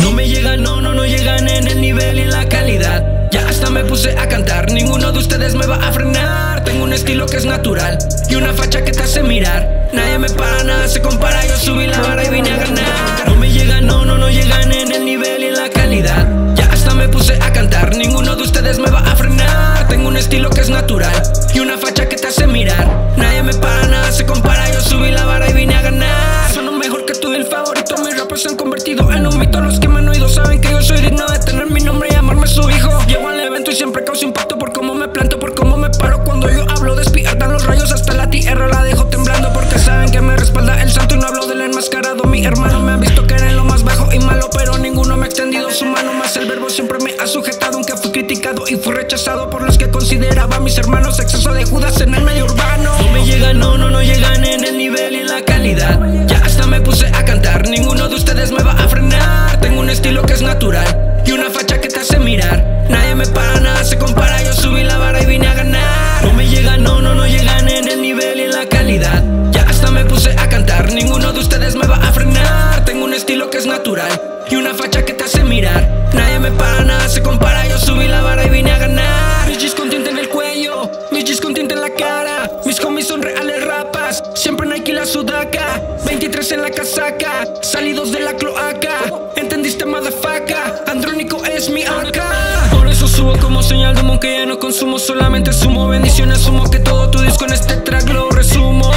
No me llegan, no, no, no llegan en el nivel y la calidad. Ya hasta me puse a cantar, ninguno de ustedes me va a frenar. Tengo un estilo que es natural y una facha que te hace mirar. Nadie me para, nada se compara, yo subí la vara y vine a ganar. No me llegan, no, no, no llegan en el nivel y la calidad. Ya hasta me puse a cantar, ninguno de ustedes me va a frenar. Tengo un estilo que es natural el verbo siempre me ha sujetado, aunque fui criticado y fui rechazado por los que consideraba mis hermanos. Exceso de Judas en el medio urbano. No me llegan, no, no, no llegan en el nivel y en la calidad. Ya hasta me puse a cantar, ninguno de ustedes me va a frenar. Tengo un estilo que es natural y una facha que te hace mirar. Nadie me para, nada se compara. Yo subí la vara y vine a ganar. No me llegan, no, no, no llegan en el nivel y en la calidad. Ya hasta me puse a cantar, ninguno de ustedes me va a frenar. Tengo un estilo que es natural y una facha 23 en la casaca, salidos de la cloaca. ¿Entendiste, motherfucker? Andrónico es mi acá. Por eso subo como señal de humo que ya no consumo, solamente sumo bendiciones. Sumo que todo tu disco en este track lo resumo.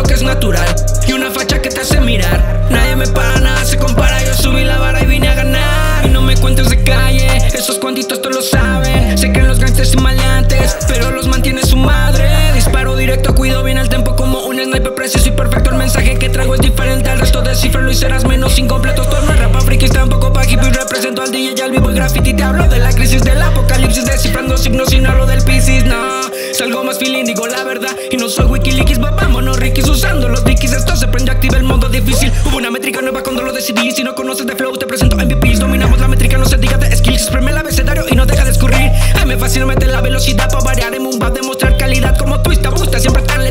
Estilo que es natural y una facha que te hace mirar. Nadie me para, nada se compara. Yo subí la vara y vine a ganar. Y no me cuentes de calle, esos cuantitos todos lo saben. Sé que los gangsters y maleantes, pero los mantiene su madre. Disparo directo, cuido bien el tempo como un sniper preciso y perfecto. El mensaje que traigo es diferente al resto. Descifralo y serás menos incompleto. Todo no es rapa frikis, tampoco pa' hip y represento al DJ al vivo y graffiti. Te hablo de la crisis del apocalipsis, descifrando signos y no hablo del piscis, la verdad. Y no soy Wikileaks, vámonos, Rikis usando los dickies. Esto se prende, activa el modo difícil. Hubo una métrica nueva cuando lo decidí. Si no conoces de flow, te presento MVPs. Dominamos la métrica, no se diga de skills. Espreme el abecedario y no deja de escurrir. Ay, me fascina meter la velocidad para variar en un va demostrar calidad como twist, busta, siempre tan.